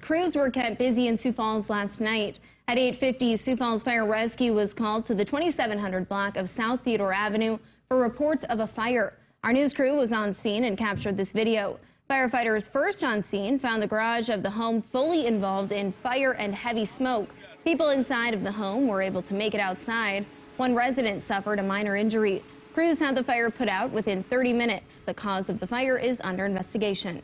Crews were kept busy in Sioux Falls last night. At 8.50, Sioux Falls Fire Rescue was called to the 2700 block of South Theodore Avenue for reports of a fire. Our news crew was on scene and captured this video. Firefighters first on scene found the garage of the home fully involved in fire and heavy smoke. People inside of the home were able to make it outside. One resident suffered a minor injury. Crews had the fire put out within 30 minutes. The cause of the fire is under investigation.